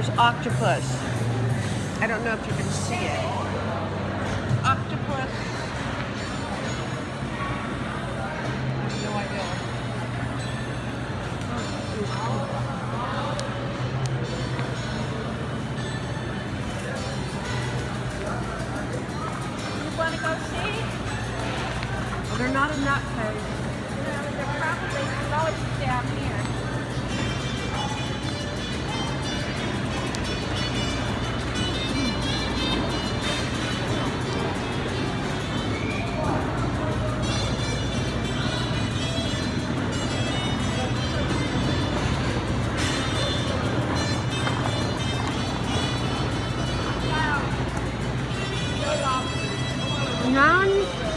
There's octopus. I don't know if you can see it. Octopus. I have no idea. You want to go see? Well, they're not in that cage. round